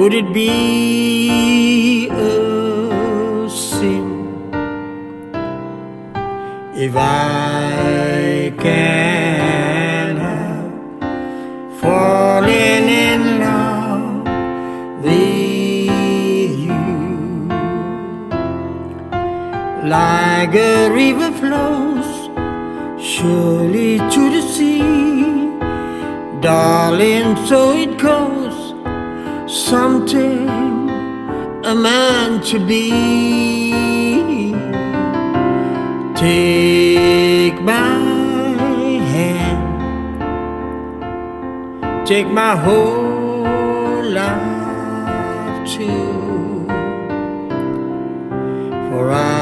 Would it be a sin if I can help falling in love with you? Like a river flows surely to the sea, darling, so it goes a man to be. Take my hand, take my whole life too, for I.